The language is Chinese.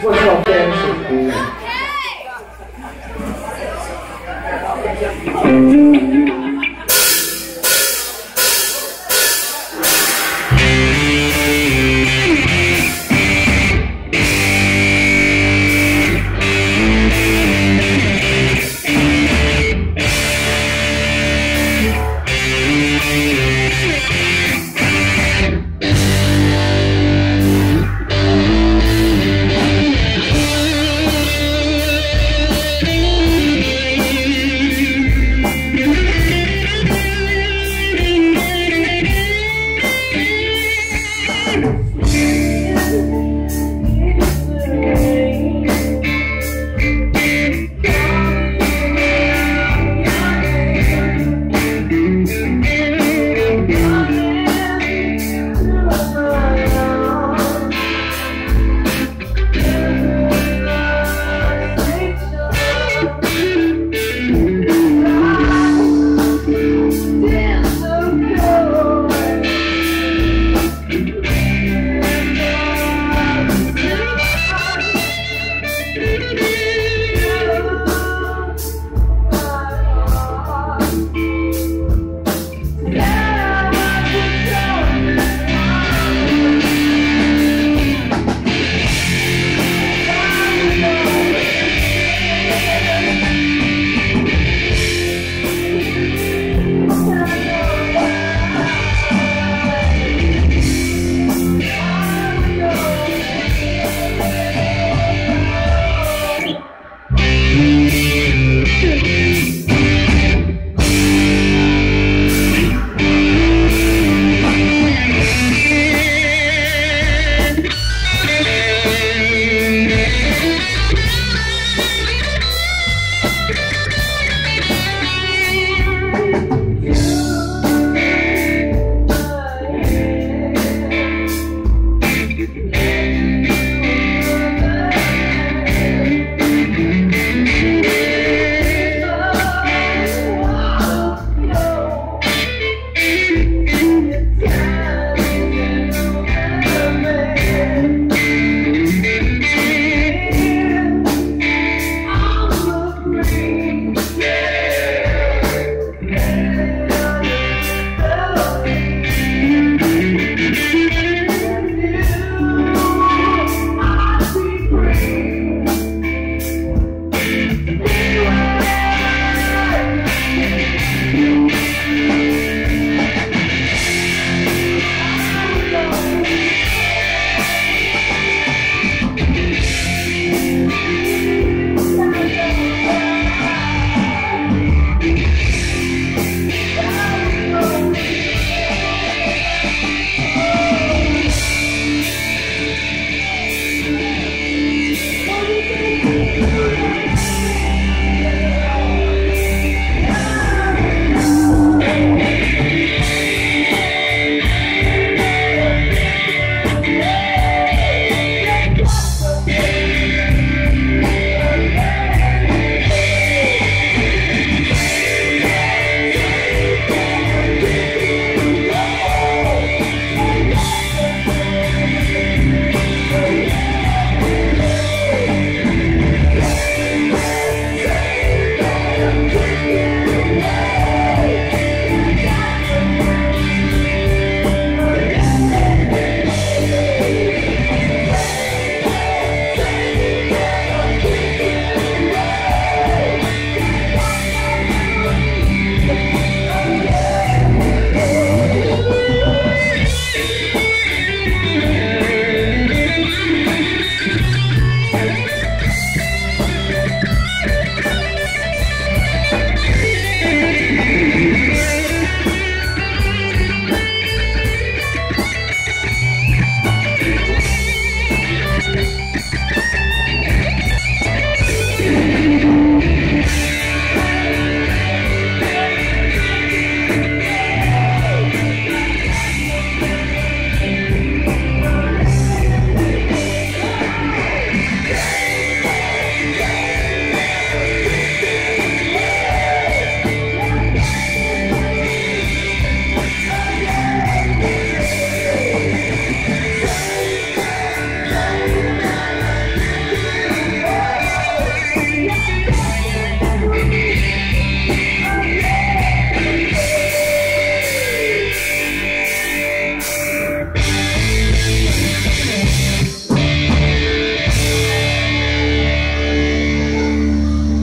会跳非常辛苦。